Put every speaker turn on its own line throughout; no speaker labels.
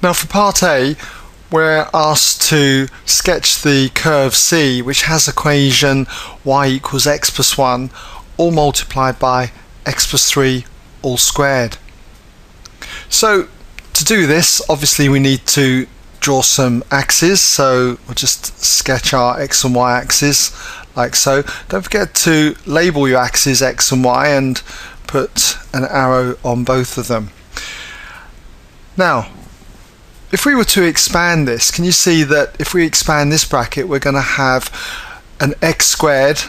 Now for part A, we're asked to sketch the curve C which has equation y equals x plus 1 all multiplied by x plus 3 all squared. So to do this obviously we need to draw some axes so we'll just sketch our x and y axes like so. Don't forget to label your axes x and y and put an arrow on both of them. Now if we were to expand this, can you see that if we expand this bracket, we're going to have an x squared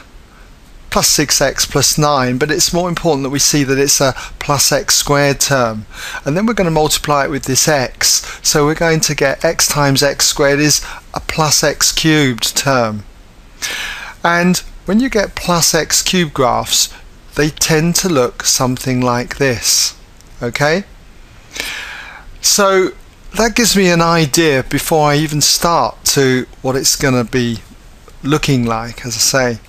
plus 6x plus 9, but it's more important that we see that it's a plus x squared term. And then we're going to multiply it with this x, so we're going to get x times x squared is a plus x cubed term. And when you get plus x cubed graphs, they tend to look something like this. Okay? So that gives me an idea before I even start to what it's going to be looking like as I say.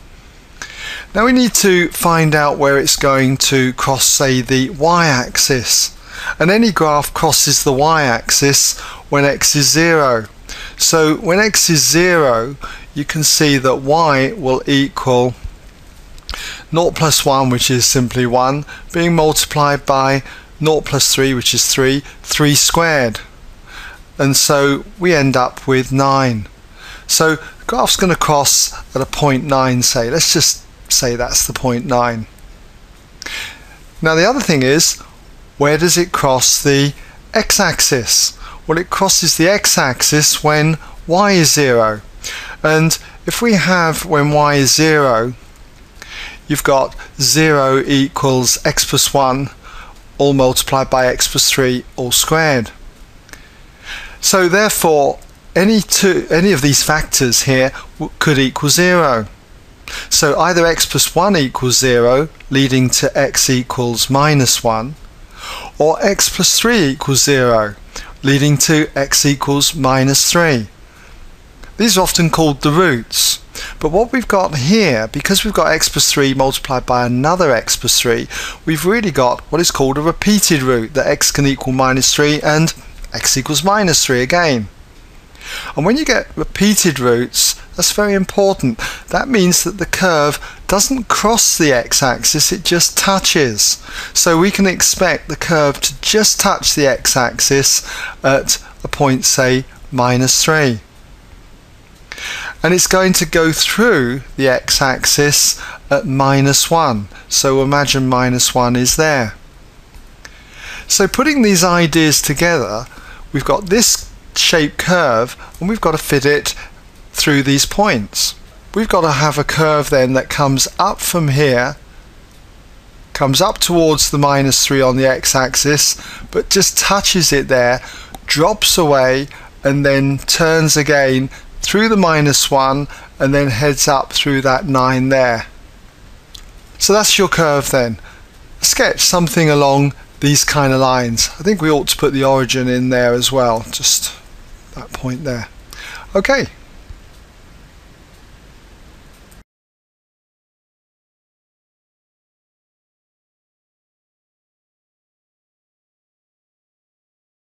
Now we need to find out where it's going to cross say the y-axis and any graph crosses the y-axis when x is 0. So when x is 0 you can see that y will equal 0 plus 1 which is simply 1 being multiplied by 0 plus 3 which is 3, 3 squared and so we end up with 9. So the graph's going to cross at a point 9 say. Let's just say that's the point 9. Now the other thing is where does it cross the x-axis? Well it crosses the x-axis when y is 0 and if we have when y is 0 you've got 0 equals x plus 1 all multiplied by x plus 3 all squared. So therefore, any two, any of these factors here could equal zero. So either x plus 1 equals 0, leading to x equals minus 1, or x plus 3 equals 0, leading to x equals minus 3. These are often called the roots. But what we've got here, because we've got x plus 3 multiplied by another x plus 3, we've really got what is called a repeated root, that x can equal minus 3 and x equals minus 3 again. And when you get repeated roots, that's very important. That means that the curve doesn't cross the x-axis, it just touches. So we can expect the curve to just touch the x-axis at a point, say, minus 3. And it's going to go through the x-axis at minus 1. So imagine minus 1 is there. So putting these ideas together, we've got this shape curve and we've got to fit it through these points. We've got to have a curve then that comes up from here comes up towards the minus 3 on the x-axis but just touches it there drops away and then turns again through the minus 1 and then heads up through that 9 there. So that's your curve then. Sketch something along these kind of lines. I think we ought to put the origin in there as well, just that point there. Okay,